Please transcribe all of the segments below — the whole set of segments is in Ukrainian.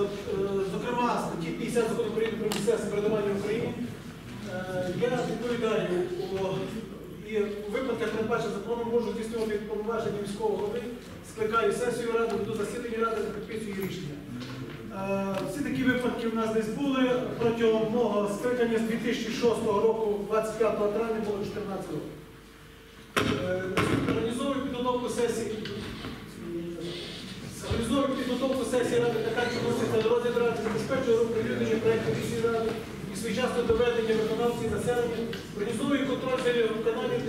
за- е, зокрема статті 50 закону України про місцеве самоврядування в Україні, е, я відповідаю і у випадках передбачених законом можу здійснювати повноваження міського голови, скликаю сесію ради, веду засідання ради та підписую рішення. Е, Всі такі випадки в нас десь були протягом мого скликання з 2006 року, 25 травня було 14 років. Е, Організовую підготовку сесії. Організовую сесії ради така, що носиться до розгляд ради, забезпечує оприлюднення проєктів рішень ради і своєчасне доведення виконавців населення, організовую контроль за виконанням,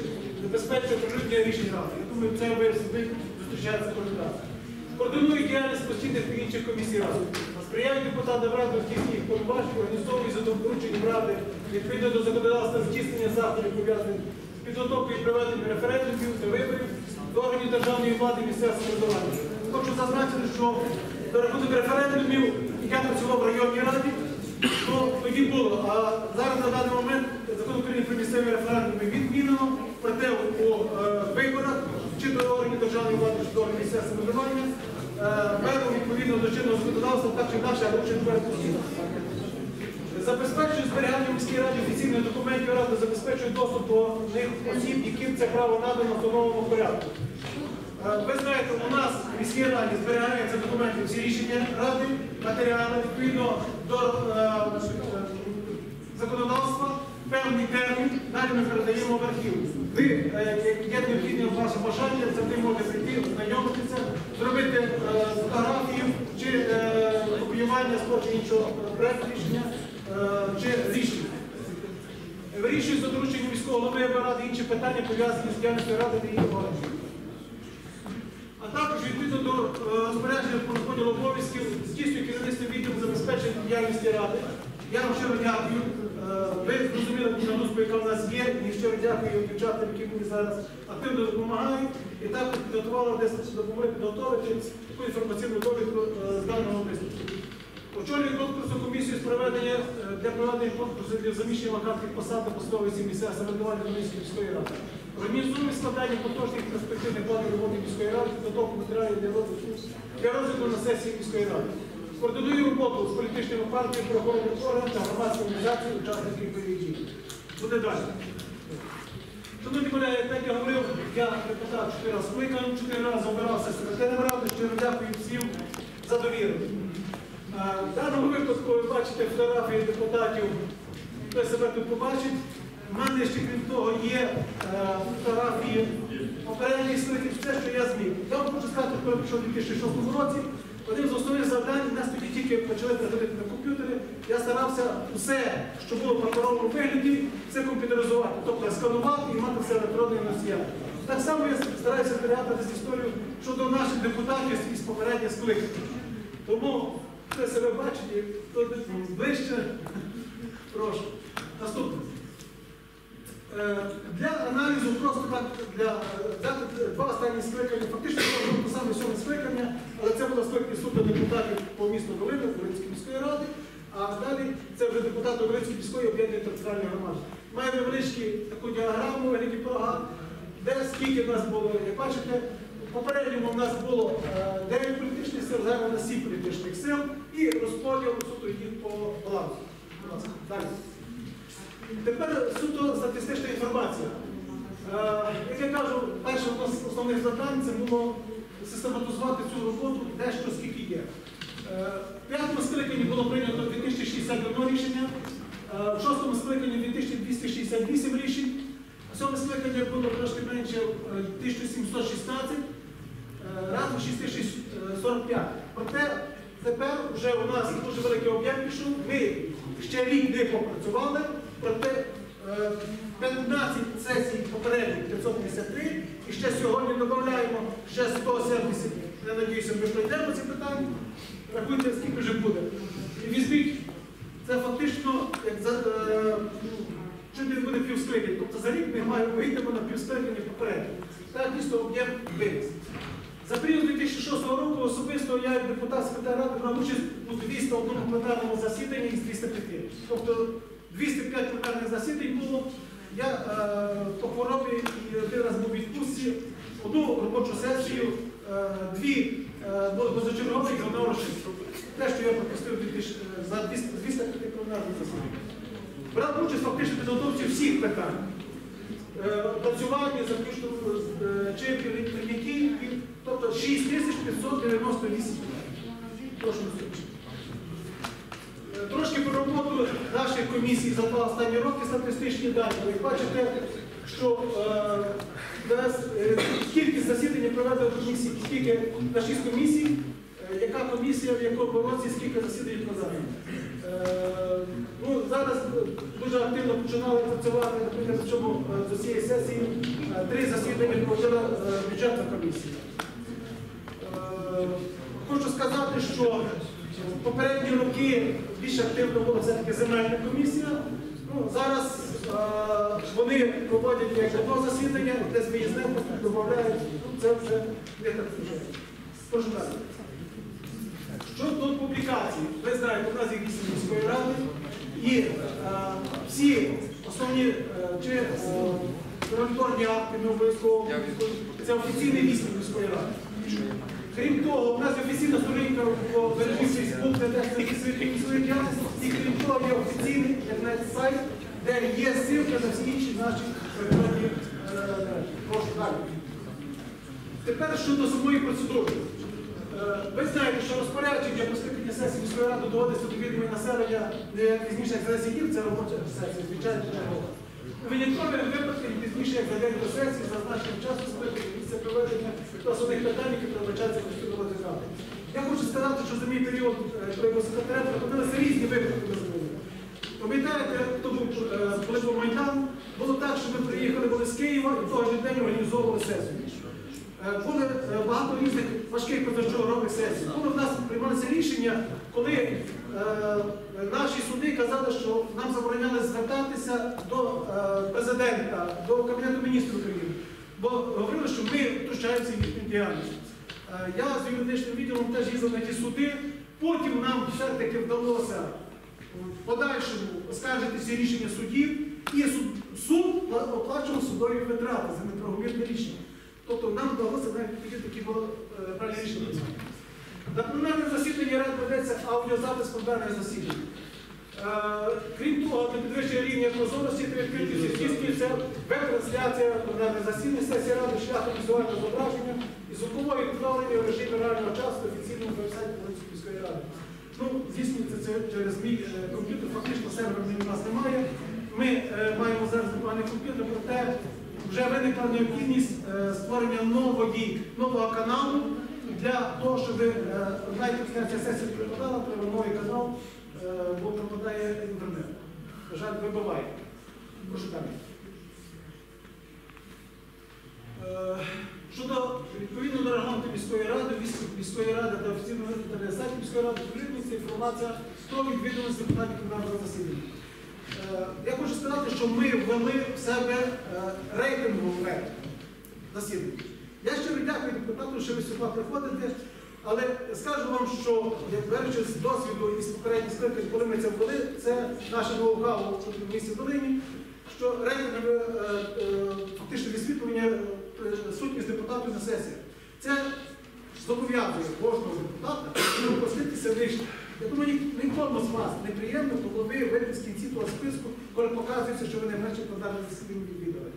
забезпечує оприлюднення рішень ради. Я думаю, це ви зустрічається кожен раз. Координую діяльність постійних та інших комісій ради. Сприяю депутатам ради в тісні їх повноважень, організовую за дорученням ради відповідно до законодавства здійснення заходів пов'язаних з підготовкою і проведенням референдумів та виборів до органів державної влади місцевого самоврядування. Хочу зазначити, що за рахунок референдумів я працював в районній раді, то тоді було. А зараз на даний момент закон України про місцеві референдуми відмінено, проте у е, виборах чи до органів державної влади, чи до органів місцевого самоврядування беру відповідно до чинного законодавства, так чи інакше, або чи постійно. Забезпечує зберігання міській раді офіційних документів ради, забезпечує доступ до них осіб, яким це право надано в встановленому порядку. Е, Ви знаєте, у нас в міській раді зберігаються документи, всі рішення ради, матеріали відповідно до е, законодавства, певний термін, далі ми передаємо в архів. Ви, е, як є необхідне ваше бажання, завжди можете прийти, ознайомитися, зробити фотографію чи копіювання з того чи іншого проекту рішення чи рішення. Вирішують за дорученням міського голови ради інші питання, пов'язані з діяльністю ради та її органів. А також відповідно до е, розпорядження про розподіл обов'язків здійснює керівництво відділу забезпечення діяльності ради. Я вам щиро дякую. Е, Ви зрозуміли нагрузку, яка в нас є, і щиро дякую дівчатам, які мені зараз активно допомагають. І також підготувала десь допомогли підготовити таку інформаційну довідку е, з даного виступу. Очолює конкурсну комісію з проведення е, для проведення конкурсу для заміщення вакантних посад та посадовиці місцевого самоврядування Донецької міської ради. Організує складання поточних перспективних планів роботи міської ради, підготовку матеріалів для розвитку для розгляду на сесії міської ради. Координує роботу з політичними партіями, правоохоронним органами та громадськими організаціями учасників дій. Буде далі. Шановні колеги, як я говорив, я депутат чотири рази скликав, чотири рази обирався секретарем ради, щиро дякую всім за довіру. В даному випадку ви бачите фотографії депутатів, хто себе тут побачить. У мене ще крім того є е, фотографії попередніх скликів, все, що я зміг. Я вам хочу сказати, коли пішов у 2006 році, одним з основних завдань, нас тоді тільки почали приходити на комп'ютери, я старався все, що було в паперовому вигляді, це комп'ютеризувати, тобто сканувати і мати все електронним носіям. Так само я стараюся зберігати десь історію щодо наших депутатів із попередніх скликів. Тому хто себе бачить, і хто ближче, прошу. Наступне. Е, Для аналізу просто так для е, два останні скликання, фактично це саме сьоме скликання, але це було скликання суду депутатів по місту Волини, Волинської міської ради, а далі це вже депутати Волинської міської об'єднаної територіальної громади. Має невеличку таку діаграму вигляді програм, де скільки в нас було, як бачите, попередньому в нас було 9 політичних сил, зараз у нас 7 політичних сил і розподіл суто їх по балансу. Далі. Тепер суто статистична інформація. Е, Як я кажу, перше з основних завдань це було систематизувати цю роботу, де що скільки є. Е, В п'ятому скликанні було прийнято 2061 рішення, е, в шостому скликанні 2268 рішень, в сьомому скликанні було трошки менше е, 1716, е, разом 6045. Проте тепер вже у нас дуже великий об'єм пішов. Ми ще рік не попрацювали, проте е, 15 сесій попередніх 553 і ще сьогодні додаємо ще 170. Я надіюся, ми пройдемо ці питання. Рахуйте, скільки вже буде. І візьміть, це фактично як е, не буде півскликання. Тобто за рік ми маємо вийдемо на півскликання попередньо. Так дійсно об'єм виріс. За період 2006 року особисто я як депутат секретар ради брав участь у 201 пленарному засіданні із 205. Тобто 205 пленарних засідань було. Я е, по хворобі і один раз був відпустці, одну робочу сесію, е, дві е, були і одна розширена. те, що я пропустив 2000, е, за 205 пленарних засідань. Брав участь фактично підготовці всіх питань. Е, Працювання заключно чи керівники, тобто 6598 питань. Прошу. Е, Трошки про роботу наших комісій за два останні роки статистичні дані. Ви бачите, що е, е, кількість засідань проведено комісій, скільки на 6 комісій, яка комісія в якому році, скільки засідань проведено. Е, ну, зараз дуже активно починали працювати, наприклад, з цієї сесії три засідання е, бюджетна комісія. Е, Хочу сказати, що в попередні роки більш активно була все-таки земельна комісія. Ну, зараз е, вони проводять як одно засідання, десь виїзне, потім додають. Ну, це вже не так далі. Щодо публікацій, ви знаєте, у нас є вісім міської ради, і е, всі основні е, чи е, регуляторні акти не обов'язково це офіційний вісім міської ради. Крім того, у нас офіційна сторінка де теж записують свою діяльність, і крім того, є офіційний інтернет-сайт, де є ссылка на всі інші наші е, прошу далі. Тепер щодо самої процедури. Е, Ви знаєте, що розпорядження про скликання сесії міської ради доводиться до відомої населення не пізніше як за 10 днів, це робоча сесія, звичайно, не. Виняткові випадки пізніше як за день до сесії, зазначеним часом скликання проведення основних питань, які передбачаються Конституційного ради. Я хочу сказати, що за мій період, е, коли я був проходилися різні випадки без змови. Пам'ятаєте, хто був, е, коли був Майдан, було так, що ми приїхали були з Києва і того ж день організовували сесію. Е, Були багато різних важких позачергових сесій. Коли в нас приймалися рішення, коли наші суди казали, що нам забороняли звертатися до президента, до Кабінету міністрів України, бо говорили, що ми втручаємося в їхню діяльність. Е, Я з юридичним відділом теж їздив на ті суди. Потім нам все-таки вдалося в подальшому оскаржити ці рішення судів, і суд, оплачував судові витрати за неправомірне рішення. Тобто нам вдалося навіть тоді такі е, правильні рішення. На пленарне засідання Ради ведеться аудіозапис пленарних засідань. Е, Крім того, для підвищення рівня прозорості та відкритості здійснюється веб-трансляція пленарних засідань сесії Ради шляхом візуального зображення і звукової відправлення в режимі реального часу на офіційному веб-сайті Волинської міської ради. Ну, здійснюється це через мій е, комп'ютер, фактично сервер у нас немає. Ми е, маємо зараз буквально комп'ютер, проте вже виникла необхідність створення нової, нового каналу для того, щоб е, трансляція сесії припадала, треба новий канал, бо пропадає інтернет. На жаль, вибиває. Прошу далі. Е, Щодо відповідно до регламенту міської ради, міської ради та офіційного сайті міської ради оприлюднюється інформація про відвідуваність депутатів пленарного засідання. Е, Я хочу сказати, що ми ввели в себе е, рейтингове засідання. Я щиро дякую депутату, що ви сюди приходите, але скажу вам, що беручи з досвіду із попередніх скликань, коли ми це ввели, це наше ноу-хау в місті Долині, що рейтингове е, фактично висвітлення е, сутність депутатів на сесії. Це зобов'язує кожного депутата опуститися вище. Я думаю, ні- нікому з вас неприємно, коли ви вийдете з кінці того списку, коли показується, що ви не менше пленарне засідання відвідали.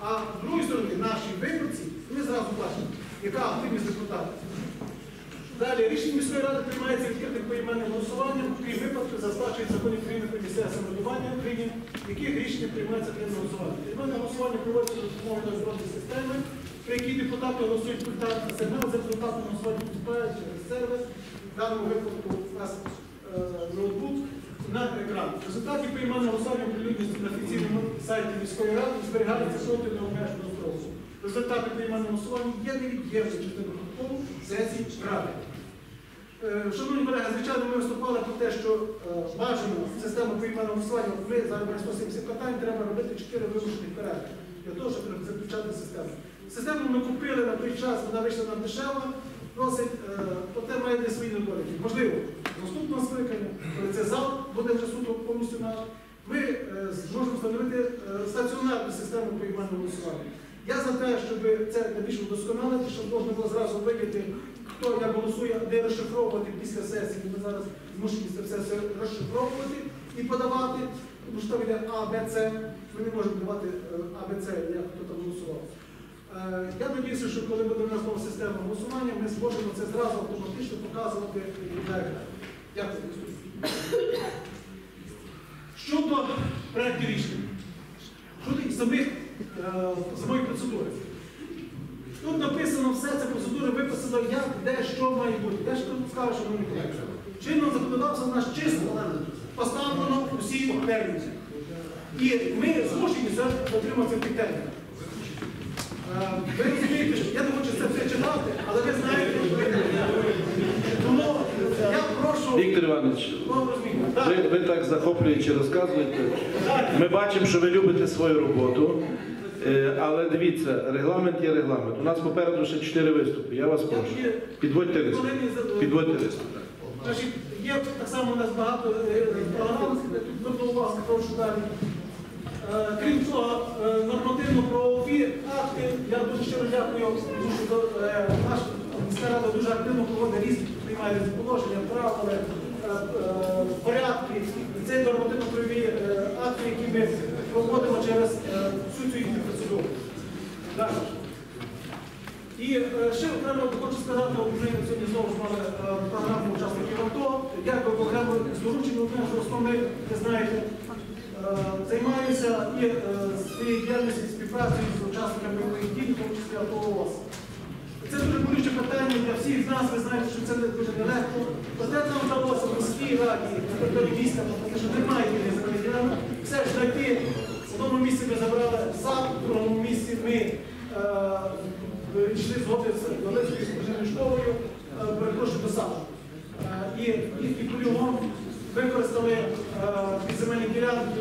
А з другої сторони, наші виборці, ми зразу бачимо, яка активність депутатів. Міської ради приймається відкритим поіменним голосуванням, крім випадків, зазначують закони України про місцеве самоврядування, України, яких рішення приймається при голосуванні. Поіменне голосування проводиться допомогою електронної системи, при якій депутати голосують на сигнал, за результатом голосування поступають через сервер, в даному випадку у нас е, ноутбук на екран. В результаті поіменного голосування оприлюднюється на офіційному сайті міської ради, зберігається проти необмеженого строку. Результати приймання голосування є невід'ємною частиною протоколу сесії Ради. Е, Шановні колеги, звичайно, ми виступали про те, що е, бажану систему приймального голосування, ми зараз 170 питань, треба робити 4 вимушені порядки для того, щоб заключати систему. Систему ми купили на той час, вона вийшла нам дешево, досить, е, проте має не свої недоліки. Можливо, наступного скликання, коли це зал буде вже суто повністю наш, ми зможемо встановити стаціонарну систему приймального голосування. Я за те, щоб це більш удосконалити, щоб можна було зразу вийти хто як голосує, де розшифровувати після сесії. Ми зараз змушені це все розшифровувати і подавати. Тому що там йде А, Б, С. Ми не можемо давати е, А, Б, С, як хто там голосував. Е, Я сподіваюся, що коли буде в нас нова система голосування, ми зможемо це зразу автоматично показувати екрані. Дякую. Щодо проєкту рішення, щодо самих е, самої процедури. Тут написано все, це процедура як, де, що має бути. Де ж скаже, що ми не. Чинно законодавство в нас чисто поставлено усі терміни. І ми змушені це тих термінів. Е, Ви розумієте, що я не хочу це все читати, але ви знаєте, тому я прошу Віктор Іванович, ви, ви так захоплюючи розказуєте. Ми бачимо, що ви любите свою роботу. Е, Але дивіться, регламент є регламент. У нас попереду ще чотири виступи. Я вас прошу. Підводьте риск. Підводьте. Значить, є так само у нас багато е, програм, тобто у вас прошу далі. Е, Крім цього, е, нормативно-правові акти, я дуже щиро дякую, тому що е, наша міська рада дуже активно проводить різні приймає положення, правила, е, е, порядки. Це нормативно-правові е, акти, які ми проводимо через е, всю цю їхню процедуру. І е, ще окремо хочу сказати, ми сьогодні знову ж мали е, програму учасників АТО. Дякую окремо з дорученням, тому що основний, ви знаєте, е, займаюся і своєю діяльністю співпрацею з учасниками бойових дій, в тому числі АТО ООС. Це дуже болюче питання для всіх нас, ви знаєте, що це дуже нелегко. Проте нам вдалося в міській раді, на території міста, тому що немає земельної ділянки, все ж знайти. В одному місці ми забрали сад, в другому місці ми йшли згоди з Донецькою споживною школою, е, перепрошую до саду. Е, І їхній полігон використали е, підземельні ділянки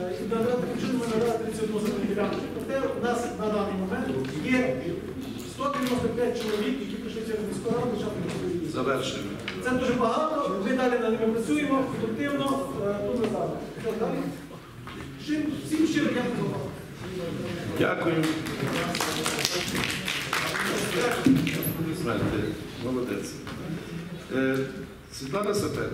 е, і надали таким чином ми надали 31 земельну ділянку. Проте у нас на даний момент є 195 чоловік, які прийшли через міську раду, бойових. Завершуємо. Це дуже багато, ми далі над ними працюємо, продуктивно, е, ми зараз. Всім- щиро дякую. Дякую. Молодець. Е, Світлана Сапет.